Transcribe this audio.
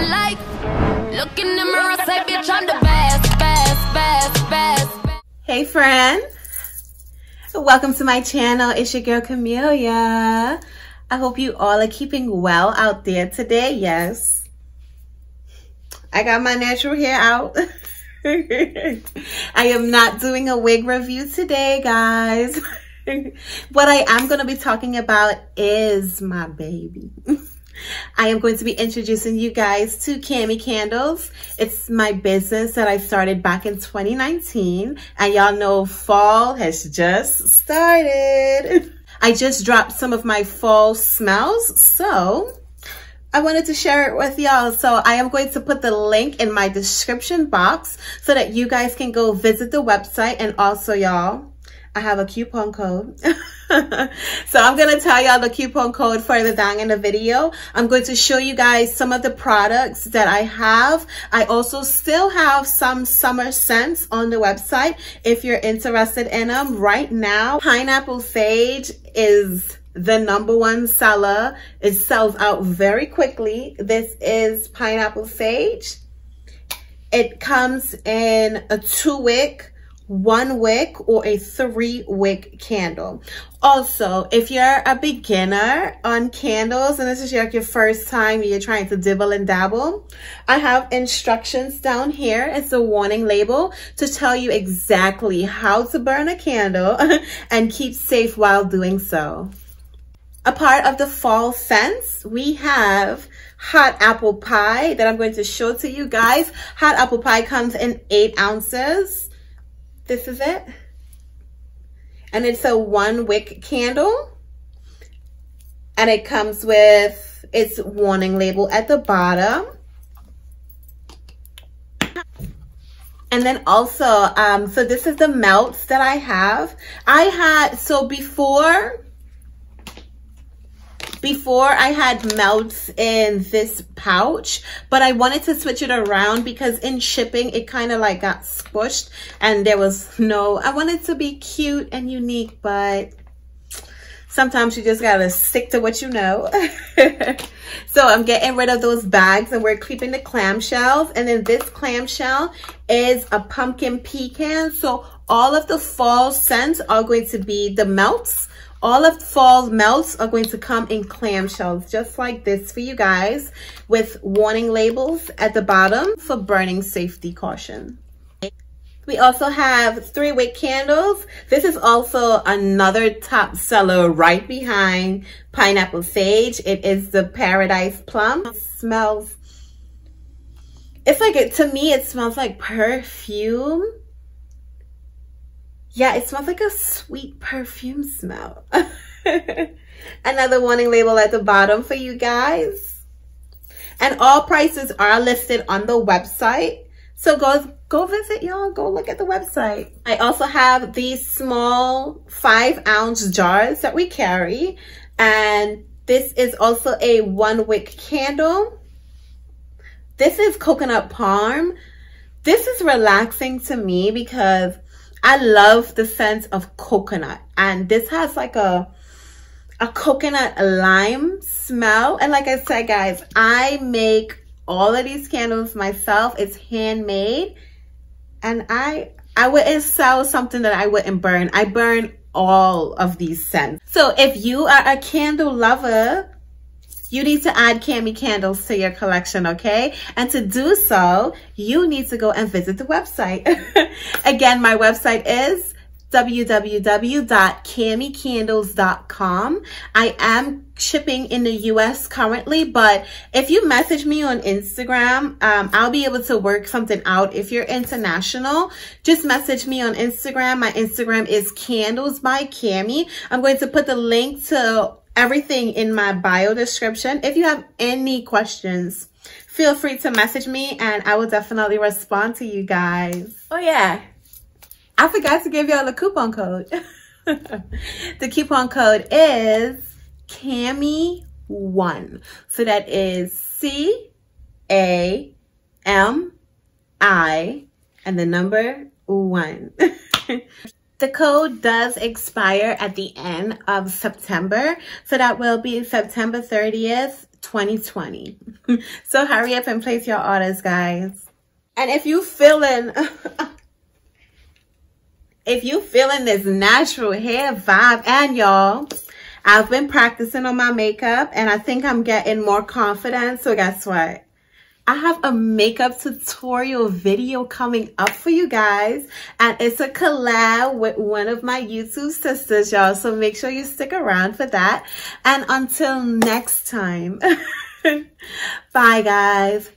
Look in the mirror, say, bitch, I'm the best, best, best, best. best. Hey friends, welcome to my channel. It's your girl Camelia. I hope you all are keeping well out there today. Yes, I got my natural hair out. I am not doing a wig review today, guys. what I am going to be talking about is my baby. I am going to be introducing you guys to Cami Candles. It's my business that I started back in 2019. And y'all know fall has just started. I just dropped some of my fall smells. So I wanted to share it with y'all. So I am going to put the link in my description box so that you guys can go visit the website. And also y'all, I have a coupon code. so I'm going to tell y'all the coupon code further down in the video. I'm going to show you guys some of the products that I have. I also still have some summer scents on the website if you're interested in them right now. Pineapple Sage is the number one seller. It sells out very quickly. This is Pineapple Sage. It comes in a two wick one wick or a three wick candle. Also, if you're a beginner on candles and this is like your first time you're trying to dibble and dabble, I have instructions down here. It's a warning label to tell you exactly how to burn a candle and keep safe while doing so. A part of the fall scents, we have hot apple pie that I'm going to show to you guys. Hot apple pie comes in eight ounces. This is it. And it's a one wick candle. And it comes with its warning label at the bottom. And then also, um, so this is the melts that I have. I had, so before before I had melts in this pouch, but I wanted to switch it around because in shipping, it kind of like got squished and there was no, I wanted to be cute and unique, but sometimes you just gotta stick to what you know. so I'm getting rid of those bags and we're keeping the clamshells. And then this clamshell is a pumpkin pecan. So all of the fall scents are going to be the melts all of fall melts are going to come in clamshells, just like this for you guys, with warning labels at the bottom for burning safety caution. We also have three wick candles. This is also another top seller right behind Pineapple Sage. It is the Paradise Plum. It smells, it's like, it, to me, it smells like perfume yeah, it smells like a sweet perfume smell. Another warning label at the bottom for you guys. And all prices are listed on the website. So go, go visit y'all, go look at the website. I also have these small five ounce jars that we carry. And this is also a one wick candle. This is coconut palm. This is relaxing to me because I love the scent of coconut. And this has like a, a coconut lime smell. And like I said, guys, I make all of these candles myself. It's handmade. And I, I wouldn't sell something that I wouldn't burn. I burn all of these scents. So if you are a candle lover, you need to add Cami candles to your collection, okay? And to do so, you need to go and visit the website. Again, my website is www.camicandles.com. I am shipping in the US currently, but if you message me on Instagram, um, I'll be able to work something out. If you're international, just message me on Instagram. My Instagram is candles by Cami. I'm going to put the link to everything in my bio description. If you have any questions, feel free to message me and I will definitely respond to you guys. Oh yeah, I forgot to give y'all the coupon code. the coupon code is CAMI1. So that is C-A-M-I and the number one. The code does expire at the end of September. So that will be September 30th, 2020. so hurry up and place your orders, guys. And if you feeling, if you feeling this natural hair vibe, and y'all, I've been practicing on my makeup and I think I'm getting more confident. So guess what? I have a makeup tutorial video coming up for you guys and it's a collab with one of my YouTube sisters, y'all. So make sure you stick around for that. And until next time, bye guys.